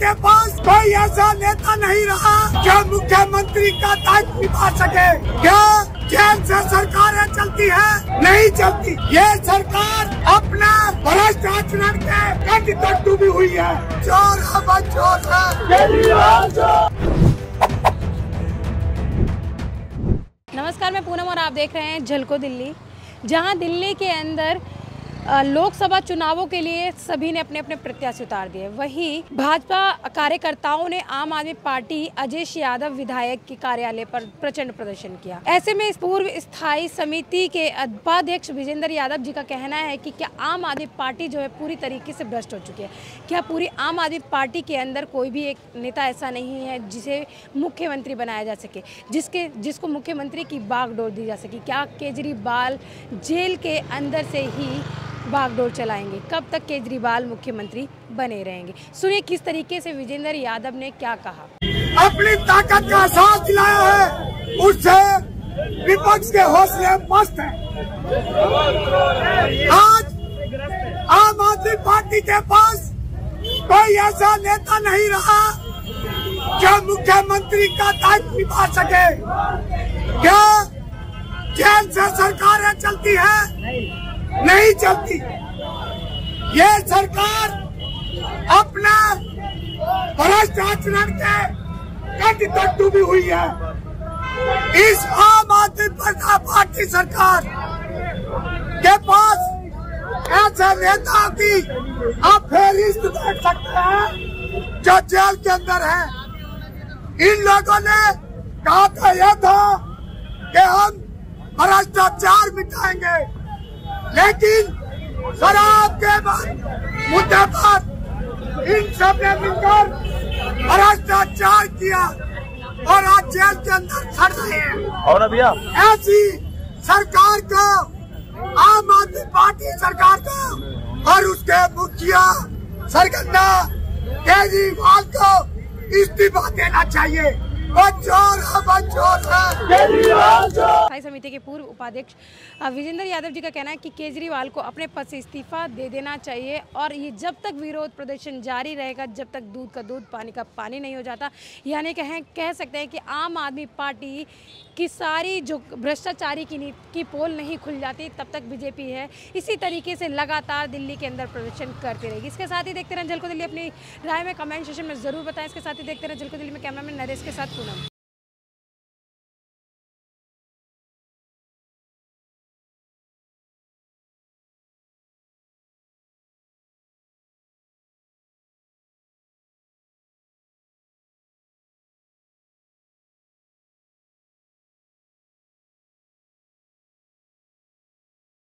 के पास कोई ऐसा नेता नहीं रहा जो मुख्यमंत्री का दायित्व निभा सके। क्या जेल से सरकारें चलती है? नहीं चलती। ये सरकार अपना भ्रष्ट आचरण के डूबी हुई है। चोर बस चोर है। नमस्कार, मैं पूनम और आप देख रहे हैं झलको दिल्ली। जहाँ दिल्ली के अंदर लोकसभा चुनावों के लिए सभी ने अपने अपने प्रत्याशी उतार दिए। वहीं भाजपा कार्यकर्ताओं ने आम आदमी पार्टी अजय यादव विधायक के कार्यालय पर प्रचंड प्रदर्शन किया। ऐसे में पूर्व स्थायी समिति के उपाध्यक्ष विजेंद्र यादव जी का कहना है कि क्या आम आदमी पार्टी जो है पूरी तरीके से भ्रष्ट हो चुकी है? क्या पूरी आम आदमी पार्टी के अंदर कोई भी एक नेता ऐसा नहीं है जिसे मुख्यमंत्री बनाया जा सके, जिसके, जिसको मुख्यमंत्री की बागडोर दी जा सके? क्या केजरीवाल जेल के अंदर से ही बागडोर चलाएँगे। कब तक केजरीवाल मुख्यमंत्री बने रहेंगे? सुनिए, किस तरीके से विजेंद्र यादव ने क्या कहा? अपनी ताकत का एहसास दिलाया है। उससे विपक्ष के हौसले मस्त हैं। आज आम आदमी पार्टी के पास कोई ऐसा नेता नहीं रहा जो मुख्यमंत्री का दायित्व निभा सके। क्या जेल से सरकारें चलती है? नहीं चलती। ये सरकार अपना भ्रष्ट आचरण के कंठ तक डूबी हुई है। इस आम आदमी पार्टी सरकार के पास ऐसे नेता की आप फेरिस्त देख सकते हैं, जो जेल के अंदर है। इन लोगों ने कहा था यह था कि हम भ्रष्टाचार मिटाएँगे। लेकिन शराब के बाद मुद्दे पर इन सबने मिलकर भ्रष्टाचार किया और आज जेल के अंदर खड़ रहे हैं। और अभी ऐसी सरकार को आम आदमी पार्टी सरकार को और उसके मुखिया सरगंदा केजरीवाल को इस्तीफा देना चाहिए। स्थायी समिति के पूर्व उपाध्यक्ष विजेंद्र यादव जी का कहना है कि केजरीवाल को अपने पद से इस्तीफा दे देना चाहिए और ये जब तक विरोध प्रदर्शन जारी रहेगा, जब तक दूध का दूध, पानी का पानी नहीं हो जाता, यानी कहें, कह सकते हैं कि आम आदमी पार्टी की सारी जो भ्रष्टाचारी की की पोल नहीं खुल जाती, तब तक बीजेपी है। इसी तरीके से लगातार दिल्ली के अंदर प्रदर्शन करती रहेगी। इसके साथ ही देखते रहें झलको दिल्ली अपनी राय में कमेंट सेशन में ज़रूर बताएँ। इसके साथ ही देखते रहें झलको दिल्ली में कैमरा मैन नरेश के साथ पूनम